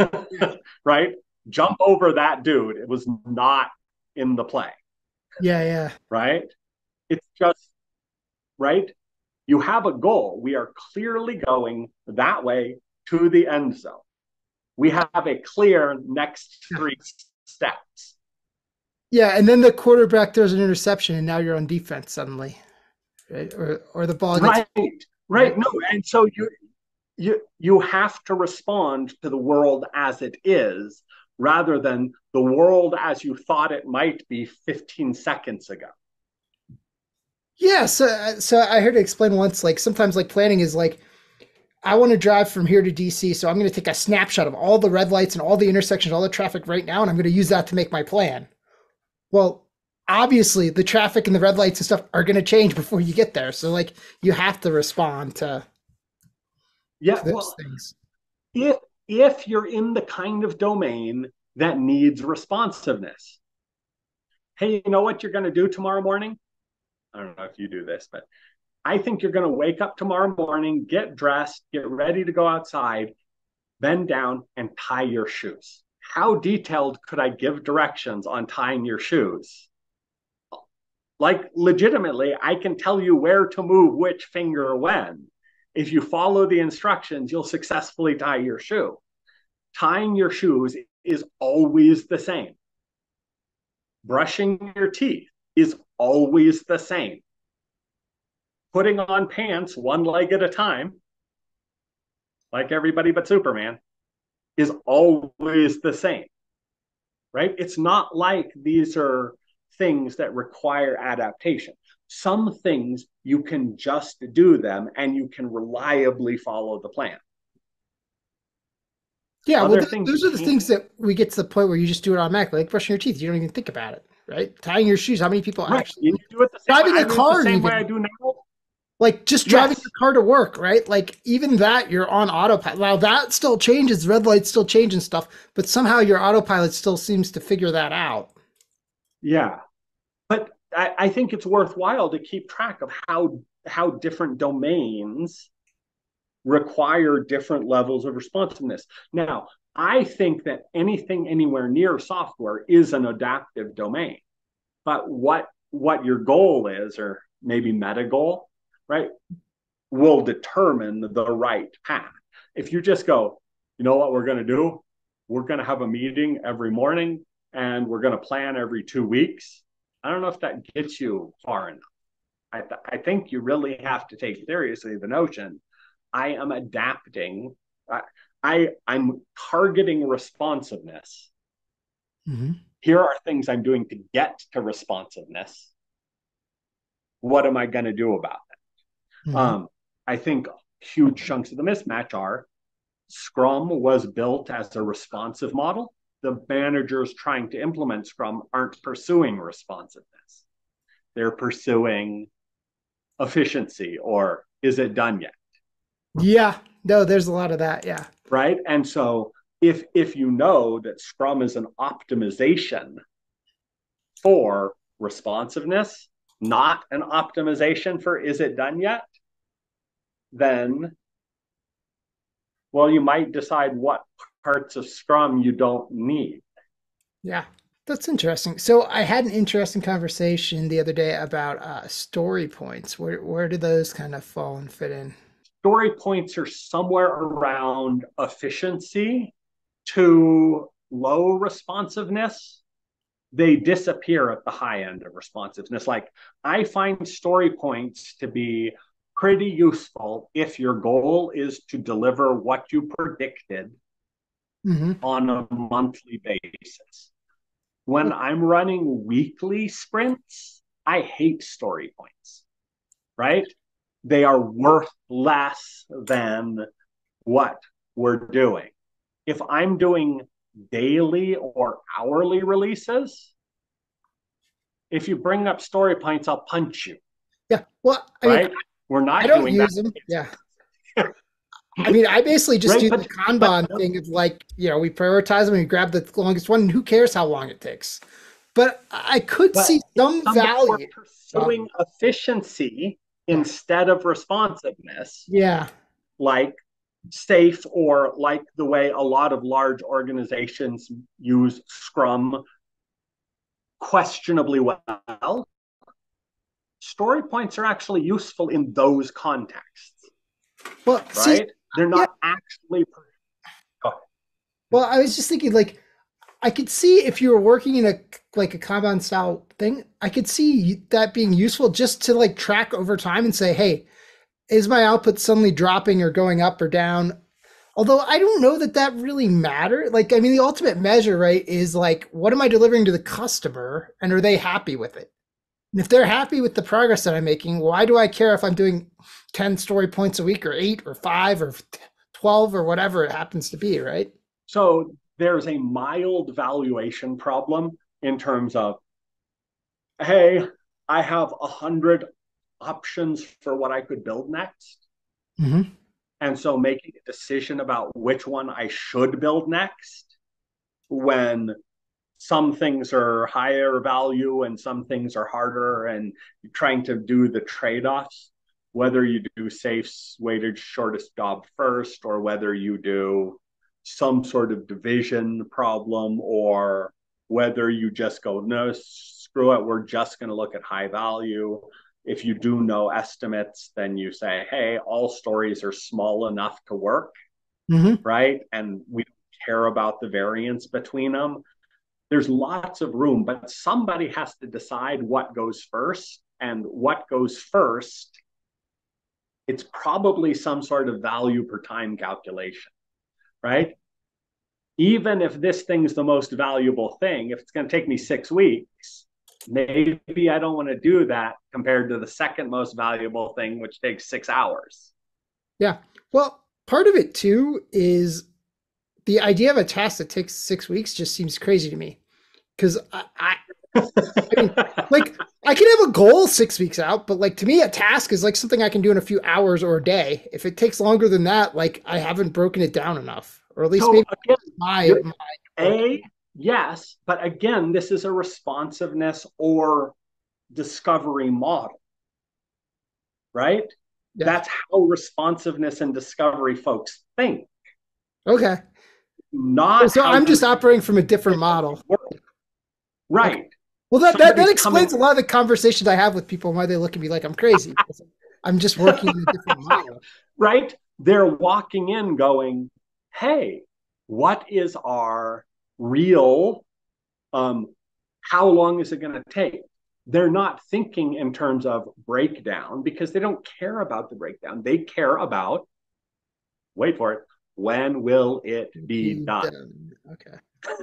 right? Jump over that dude. It was not in the play. Yeah, yeah. Right? It's just, right? You have a goal. We are clearly going that way to the end zone. We have a clear next three steps yeah, and then the quarterback throws an interception, and now you're on defense suddenly, right? Or or the ball. Gets- right, right. No, and so you you you have to respond to the world as it is, rather than the world as you thought it might be 15 seconds ago. Yeah, so so I heard it explain once. Like sometimes, like planning is like. I want to drive from here to DC, so I'm going to take a snapshot of all the red lights and all the intersections, all the traffic right now, and I'm going to use that to make my plan. Well, obviously the traffic and the red lights and stuff are going to change before you get there. So like you have to respond to yeah to well, things. If if you're in the kind of domain that needs responsiveness. Hey, you know what you're going to do tomorrow morning? I don't know if you do this, but I think you're going to wake up tomorrow morning, get dressed, get ready to go outside, bend down, and tie your shoes. How detailed could I give directions on tying your shoes? Like, legitimately, I can tell you where to move which finger when. If you follow the instructions, you'll successfully tie your shoe. Tying your shoes is always the same. Brushing your teeth is always the same. Putting on pants one leg at a time, like everybody but Superman, is always the same. Right? It's not like these are things that require adaptation. Some things you can just do them and you can reliably follow the plan. Yeah, Other well, th- those are the things that we get to the point where you just do it automatically, like brushing your teeth. You don't even think about it, right? Tying your shoes. How many people right. actually you do it the same driving a car? The same even, way I do now. Like just driving yes. your car to work, right? Like even that, you're on autopilot. Now that still changes. Red lights still change and stuff, but somehow your autopilot still seems to figure that out. Yeah, but I, I think it's worthwhile to keep track of how how different domains require different levels of responsiveness. Now, I think that anything anywhere near software is an adaptive domain. But what what your goal is, or maybe meta goal, right, will determine the right path. If you just go, you know what we're going to do? We're going to have a meeting every morning and we're going to plan every two weeks. I don't know if that gets you far enough. I, th- I think you really have to take seriously the notion I am adapting. I, I I'm targeting responsiveness. Mm-hmm. Here are things I'm doing to get to responsiveness. What am I going to do about it? Mm-hmm. Um, I think huge chunks of the mismatch are Scrum was built as a responsive model. The managers trying to implement Scrum aren't pursuing responsiveness. They're pursuing efficiency or is it done yet? Yeah, no, there's a lot of that. Yeah. Right. And so if if you know that Scrum is an optimization for responsiveness, not an optimization for is it done yet, then well, you might decide what parts of Scrum you don't need. Yeah. That's interesting. So I had an interesting conversation the other day about uh, story points. Where where do those kind of fall and fit in? story points are somewhere around efficiency to low responsiveness they disappear at the high end of responsiveness like i find story points to be pretty useful if your goal is to deliver what you predicted mm-hmm. on a monthly basis when i'm running weekly sprints i hate story points right they are worth less than what we're doing. If I'm doing daily or hourly releases, if you bring up story points, I'll punch you. Yeah. Well, I right? Mean, we're not I don't use that. them. Yeah. I mean, I basically just right, do but, the Kanban but, thing of like, you know, we prioritize them and we grab the longest one. And who cares how long it takes? But I could see some value. Pursuing efficiency instead of responsiveness. Yeah. Like SAFe or like the way a lot of large organizations use Scrum questionably well. Story points are actually useful in those contexts. Well, right? See, They're not yeah. actually. Well, I was just thinking, like, I could see if you were working in a like a Kanban style thing, I could see that being useful just to like track over time and say, hey, is my output suddenly dropping or going up or down? Although I don't know that that really matter. Like, I mean, the ultimate measure, right, is like, what am I delivering to the customer and are they happy with it? And if they're happy with the progress that I'm making, why do I care if I'm doing 10 story points a week or eight or five or 12 or whatever it happens to be, right? So there's a mild valuation problem in terms of, hey, I have a hundred options for what I could build next. Mm-hmm. And so making a decision about which one I should build next when some things are higher value and some things are harder and you're trying to do the trade-offs whether you do SAFe's weighted shortest job first or whether you do some sort of division problem or whether you just go no screw it we're just going to look at high value. If you do no estimates then you say hey all stories are small enough to work mm-hmm. right? And we care about the variance between them there's lots of room, but somebody has to decide what goes first. And what goes first, it's probably some sort of value per time calculation, right? Even if this thing's the most valuable thing, if it's going to take me six weeks, maybe I don't want to do that compared to the second most valuable thing, which takes six hours. Yeah. Well, part of it too is the idea of a task that takes six weeks just seems crazy to me because I, I, I mean, like I can have a goal six weeks out, but like to me, a task is like something I can do in a few hours or a day. If it takes longer than that, like I haven't broken it down enough, or at least so maybe again, my, my a yes, but again, this is a responsiveness or discovery model, right? Yeah. That's how responsiveness and discovery folks think. Okay. Not so I'm just operating from a different model. Right. Well, that, that, that explains coming... a lot of the conversations I have with people and why they look at me like I'm crazy. I'm just working in a different model. Right? They're walking in going, hey, what is our real, um, how long is it going to take? They're not thinking in terms of breakdown because they don't care about the breakdown. They care about, wait for it, when will it be, done? Okay.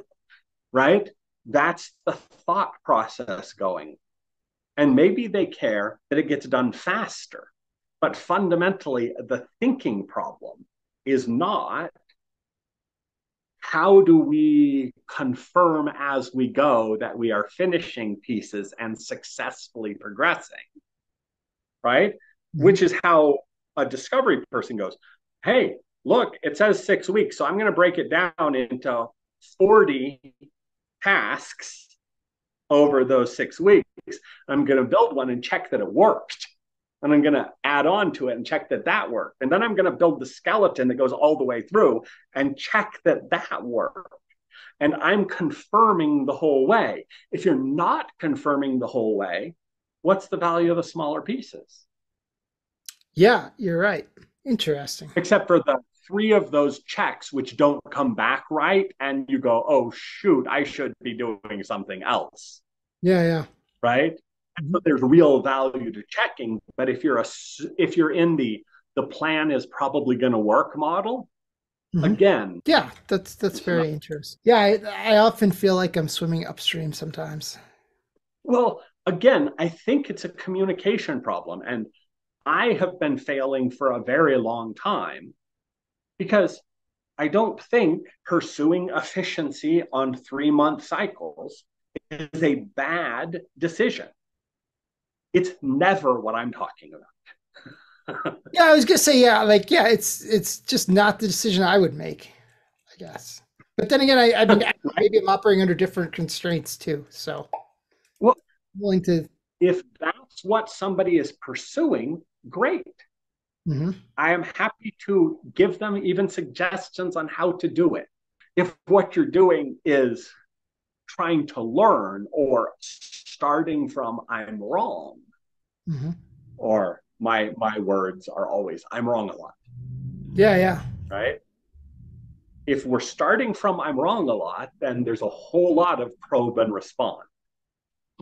right? That's the thought process going. And maybe they care that it gets done faster. But fundamentally, the thinking problem is not how do we confirm as we go that we are finishing pieces and successfully progressing? Right? Mm-hmm. Which is how a discovery person goes, hey, look, it says six weeks. So I'm going to break it down into 40 tasks over those six weeks. I'm going to build one and check that it worked. And I'm going to add on to it and check that that worked. And then I'm going to build the skeleton that goes all the way through and check that that worked. And I'm confirming the whole way. If you're not confirming the whole way, what's the value of the smaller pieces? Yeah, you're right. Interesting. Except for the three of those checks which don't come back right and you go oh shoot i should be doing something else. Yeah yeah. Right? So there's real value to checking but if you're a if you're in the the plan is probably going to work model mm-hmm. again yeah that's that's very interesting. Yeah I, I often feel like i'm swimming upstream sometimes. Well again i think it's a communication problem and i have been failing for a very long time because I don't think pursuing efficiency on three month cycles is a bad decision. It's never what I'm talking about. yeah, I was gonna say, yeah, like, yeah, it's it's just not the decision I would make, I guess. But then again, I, I mean, maybe I'm operating under different constraints too. So, well, I'm willing to. If that's what somebody is pursuing, great. Mm-hmm. I am happy to give them even suggestions on how to do it. If what you're doing is trying to learn or starting from I'm wrong, mm-hmm. or my my words are always I'm wrong a lot. Yeah, yeah. Right. If we're starting from I'm wrong a lot, then there's a whole lot of probe and respond.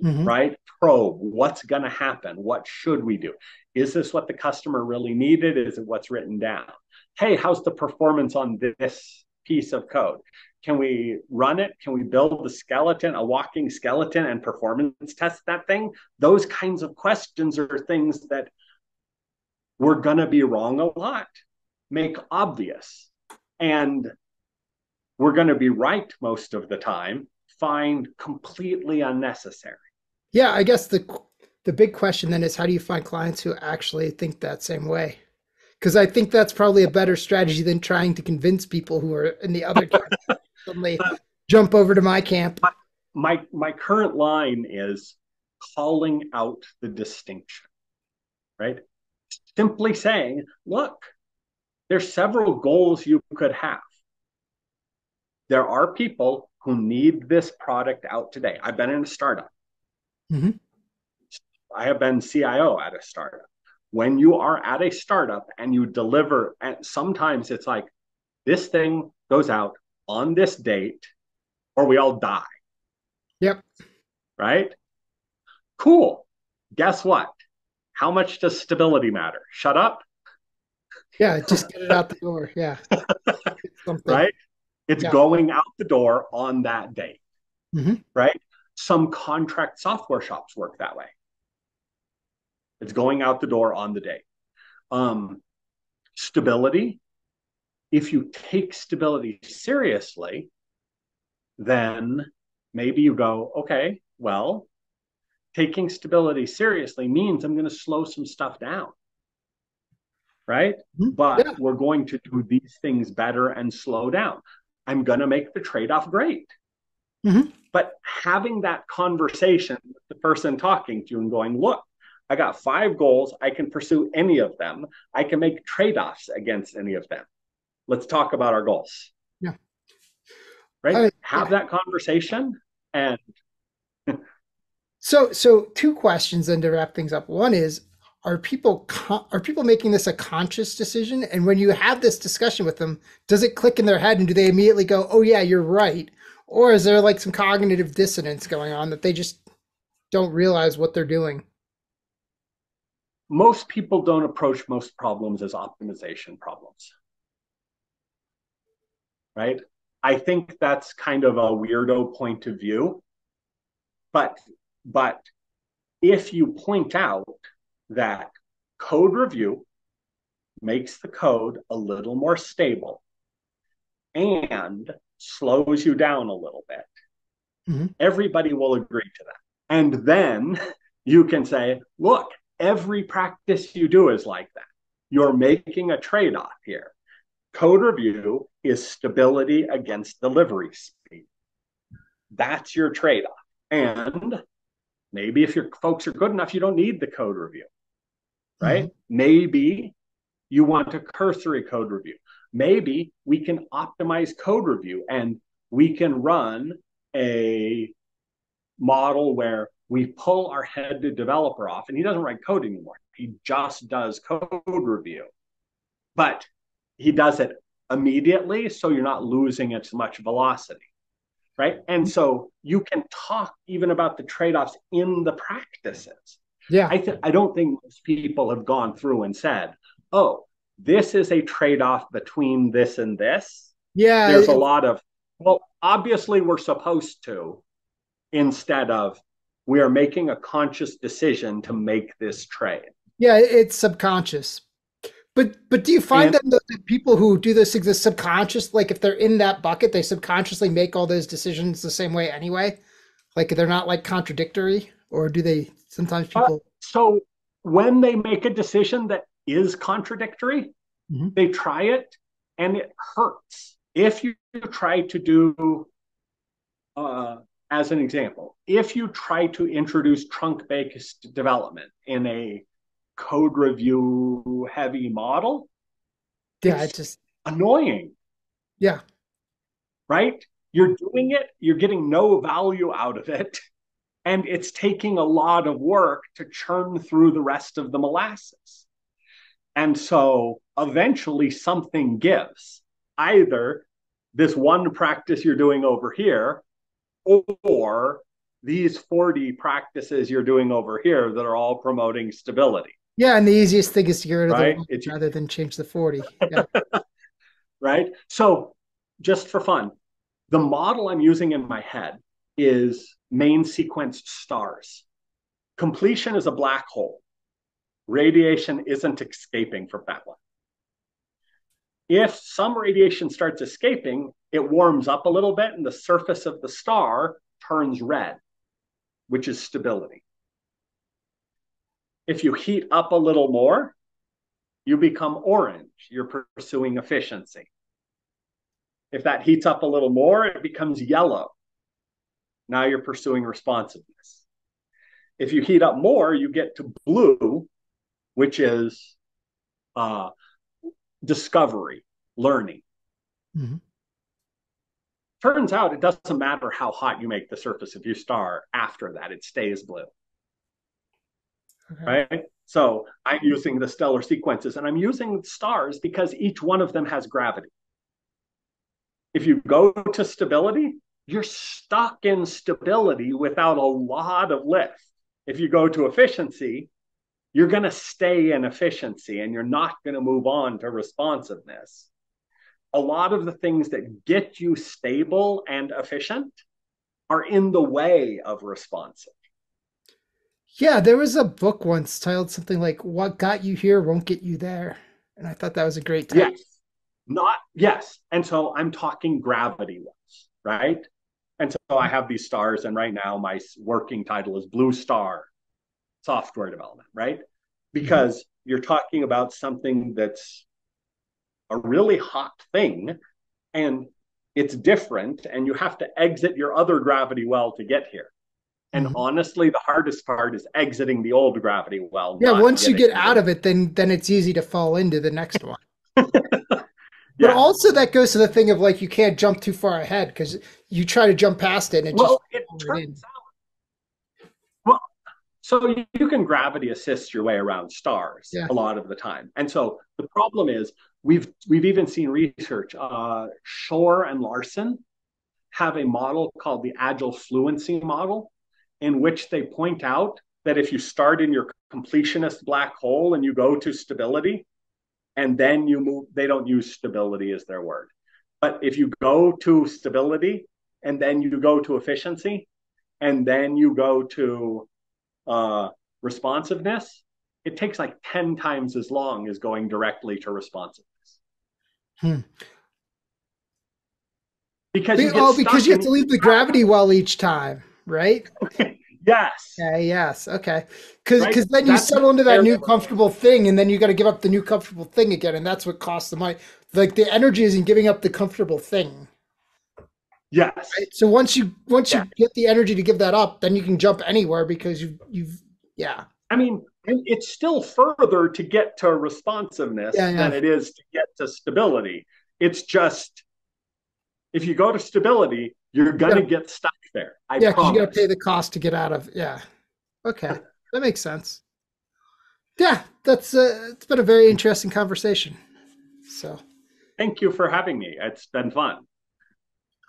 Mm-hmm. Right? Probe what's going to happen? What should we do? Is this what the customer really needed? Is it what's written down? Hey, how's the performance on this piece of code? Can we run it? Can we build the skeleton, a walking skeleton, and performance test that thing? Those kinds of questions are things that we're going to be wrong a lot, make obvious. And we're going to be right most of the time, find completely unnecessary. Yeah, I guess the the big question then is how do you find clients who actually think that same way? Because I think that's probably a better strategy than trying to convince people who are in the other camp suddenly jump over to my camp. My, my, my current line is calling out the distinction, right? Simply saying, look, there's several goals you could have. There are people who need this product out today. I've been in a startup. Mm-hmm. I have been CIO at a startup. When you are at a startup and you deliver, and sometimes it's like this thing goes out on this date or we all die. Yep. Right? Cool. Guess what? How much does stability matter? Shut up. Yeah, just get it out the door. Yeah. right? It's yeah. going out the door on that date. Mm-hmm. Right? Some contract software shops work that way. It's going out the door on the day. Um, stability. If you take stability seriously, then maybe you go, okay, well, taking stability seriously means I'm going to slow some stuff down. Right. Mm-hmm. But yeah. we're going to do these things better and slow down. I'm going to make the trade off great. Mm-hmm. But having that conversation with the person talking to you and going, look, I got five goals. I can pursue any of them. I can make trade offs against any of them. Let's talk about our goals. Yeah. Right. Have yeah. that conversation and so, so two questions then to wrap things up. One is, are people con- are people making this a conscious decision? And when you have this discussion with them, does it click in their head and do they immediately go, "Oh yeah, you're right," or is there like some cognitive dissonance going on that they just don't realize what they're doing? Most people don't approach most problems as optimization problems, right? I think that's kind of a weirdo point of view, but but if you point out that code review makes the code a little more stable and slows you down a little bit, mm-hmm. everybody will agree to that. And then you can say, look, every practice you do is like that. You're making a trade off here. Code review is stability against delivery speed. That's your trade off. And Maybe if your folks are good enough, you don't need the code review, right? Mm-hmm. Maybe you want a cursory code review. Maybe we can optimize code review and we can run a model where we pull our head to developer off and he doesn't write code anymore. He just does code review. But he does it immediately, so you're not losing as much velocity right? And so you can talk even about the trade-offs in the practices. Yeah. I th- I don't think most people have gone through and said, "Oh, this is a trade-off between this and this." Yeah. There's a lot of well, obviously we're supposed to instead of we are making a conscious decision to make this trade. Yeah, it's subconscious. But but do you find and, that the people who do this exist subconscious, like if they're in that bucket, they subconsciously make all those decisions the same way anyway? Like they're not like contradictory, or do they sometimes uh, people? Uh, so when they make a decision that is contradictory, mm-hmm. they try it and it hurts. If you try to do, uh, as an example, if you try to introduce trunk based development in a code review heavy model. Yeah, it's just annoying. Yeah. Right? You're doing it, you're getting no value out of it, and it's taking a lot of work to churn through the rest of the molasses. And so eventually something gives. Either this one practice you're doing over here, or these 40 practices you're doing over here that are all promoting stability. Yeah, and the easiest thing is to get rid of right? the it's, rather than change the 40. Yeah. right? So just for fun, the model I'm using in my head is main sequence stars. Completion is a black hole. Radiation isn't escaping from that one. If some radiation starts escaping, it warms up a little bit and the surface of the star turns red, which is stability. If you heat up a little more, you become orange. You're pursuing efficiency. If that heats up a little more, it becomes yellow. Now you're pursuing responsiveness. If you heat up more, you get to blue, which is uh, discovery, learning. Mm-hmm. Turns out it doesn't matter how hot you make the surface of your star after that, it stays blue. Okay. Right? So I'm using the stellar sequences and I'm using stars because each one of them has gravity. If you go to stability, you're stuck in stability without a lot of lift. If you go to efficiency, you're going to stay in efficiency and you're not going to move on to responsiveness. A lot of the things that get you stable and efficient are in the way of responsive. Yeah, there was a book once titled something like What Got You Here Won't Get You There. And I thought that was a great title. Yes. Not yes. And so I'm talking gravity ones, right? And so I have these stars, and right now my working title is Blue Star Software Development, right? Because mm-hmm. you're talking about something that's a really hot thing and it's different, and you have to exit your other gravity well to get here. And mm-hmm. honestly, the hardest part is exiting the old gravity well. Yeah, once you get out of it, then then it's easy to fall into the next one. yeah. But also that goes to the thing of like you can't jump too far ahead because you try to jump past it and it well, just it turns so you can gravity assist your way around stars yeah. a lot of the time, and so the problem is we've we've even seen research. Uh, Shore and Larsen have a model called the Agile Fluency model in which they point out that if you start in your completionist black hole and you go to stability and then you move, they don't use stability as their word. But if you go to stability and then you go to efficiency and then you go to uh, responsiveness, it takes like 10 times as long as going directly to responsiveness. Hmm. Because you, oh, because you have to leave the gravity well each time right? yes. Yeah, yes. Okay. Because because right? then you that's settle into that new comfortable thing, and then you got to give up the new comfortable thing again, and that's what costs the money. Like the energy is in giving up the comfortable thing. Yes. Right? So once you once yeah. you get the energy to give that up, then you can jump anywhere because you you've yeah. I mean, it's still further to get to responsiveness yeah, yeah. than it is to get to stability. It's just if you go to stability, you're gonna get stuck there. I yeah, because you got to pay the cost to get out of. Yeah. Okay, that makes sense. Yeah, that's uh, it's been a very interesting conversation. So. Thank you for having me. It's been fun.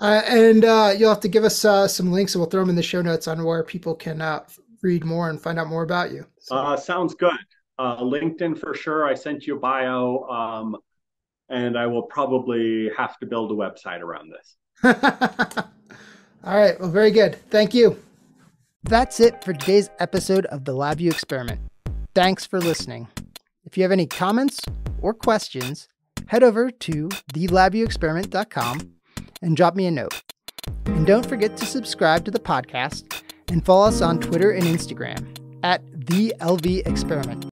Uh, and uh, you'll have to give us uh, some links, and we'll throw them in the show notes on where people can uh, read more and find out more about you. So. Uh, sounds good. Uh, LinkedIn for sure. I sent you a bio, um, and I will probably have to build a website around this. All right. Well, very good. Thank you. That's it for today's episode of the LabVIEW Experiment. Thanks for listening. If you have any comments or questions, head over to thelabviewexperiment.com and drop me a note. And don't forget to subscribe to the podcast and follow us on Twitter and Instagram at the LV Experiment.